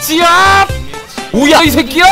지압! 뭐야 이 새끼야!